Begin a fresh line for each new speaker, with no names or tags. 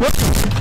Whoa.